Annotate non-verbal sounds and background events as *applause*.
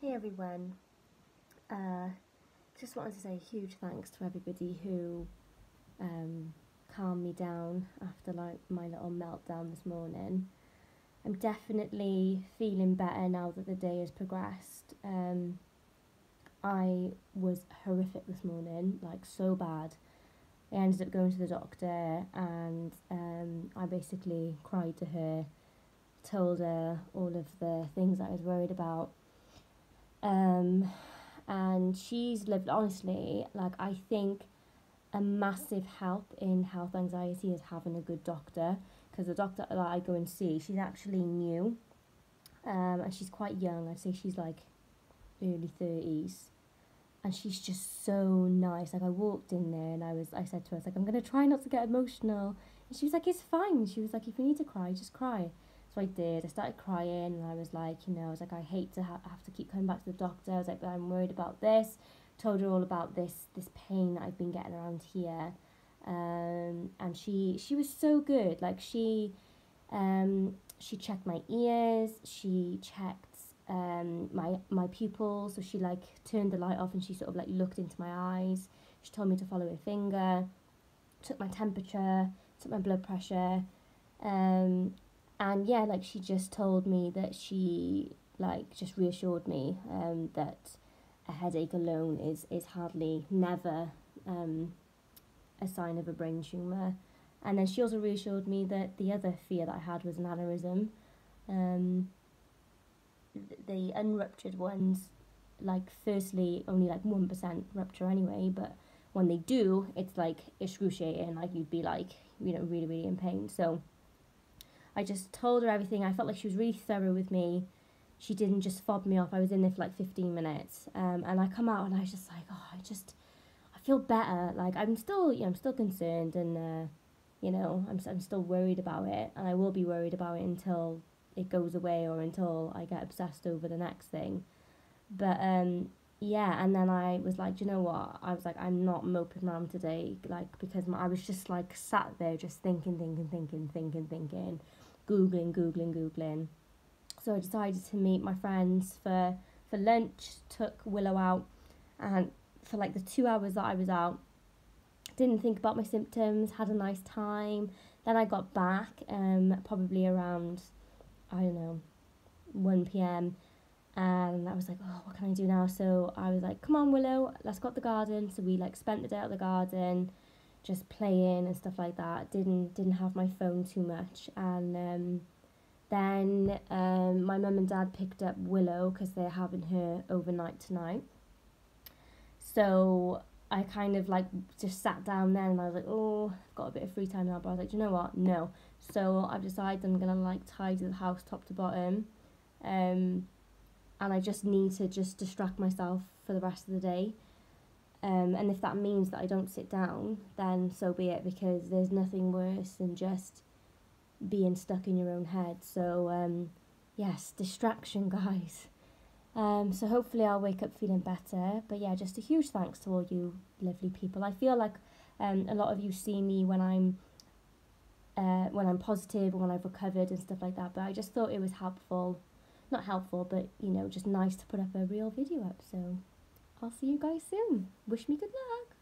Hey everyone. Uh, just wanted to say a huge thanks to everybody who um, calmed me down after like my little meltdown this morning. I'm definitely feeling better now that the day has progressed. Um, I was horrific this morning, like so bad. I ended up going to the doctor and um, I basically cried to her, told her all of the things I was worried about. Um, and she's lived, honestly, like I think a massive help in health anxiety is having a good doctor because the doctor that I go and see, she's actually new um, and she's quite young. I'd say she's like early 30s and she's just so nice. Like I walked in there and I was I said to her, I was like, I'm gonna try not to get emotional. And she was like, It's fine. She was like, If you need to cry, just cry. I did. I started crying and I was like, you know, I was like, I hate to ha- have to keep coming back to the doctor. I was like, but I'm worried about this. Told her all about this this pain that I've been getting around here. Um, and she she was so good. Like she um, she checked my ears. She checked um, my my pupils. So she like turned the light off and she sort of like looked into my eyes. She told me to follow her finger. Took my temperature. Took my blood pressure. Um, and yeah, like she just told me that she like just reassured me um, that a headache alone is is hardly never um, a sign of a brain tumor. And then she also reassured me that the other fear that I had was an aneurysm. Um, the unruptured ones, like firstly only like one percent rupture anyway, but when they do, it's like excruciating. Like you'd be like you know really really in pain. So I just told her everything. I felt like she was really thorough with me. She didn't just fob me off. I was in there for like 15 minutes. Um, and I come out and I was just like, oh, I just, I feel better. Like I'm still, you know, I'm still concerned and, uh, you know, I'm, I'm still worried about it. And I will be worried about it until it goes away or until I get obsessed over the next thing. But um, yeah, and then I was like, you know what? I was like, I'm not moping around today, like because my, I was just like sat there, just thinking, thinking, thinking, thinking, thinking, googling, googling, googling. So I decided to meet my friends for for lunch. Took Willow out, and for like the two hours that I was out, didn't think about my symptoms. Had a nice time. Then I got back, um, probably around, I don't know, one p.m. And I was like, oh, what can I do now? So I was like, come on, Willow, let's go to the garden. So we like spent the day at the garden just playing and stuff like that. Didn't didn't have my phone too much, and um, then um, my mum and dad picked up Willow because they're having her overnight tonight. So I kind of like just sat down there and I was like, oh, I've got a bit of free time now. But I was like, you know what? No. So I've decided I'm gonna like tidy the house top to bottom, um, and I just need to just distract myself for the rest of the day. Um, and if that means that I don't sit down, then so be it, because there's nothing worse than just being stuck in your own head. So, um, yes, distraction, *laughs* guys. Um, so hopefully I'll wake up feeling better. But yeah, just a huge thanks to all you lovely people. I feel like um, a lot of you see me when I'm uh, when I'm positive when I've recovered and stuff like that. But I just thought it was helpful, not helpful, but you know, just nice to put up a real video up. So I'll see you guys soon. Wish me good luck.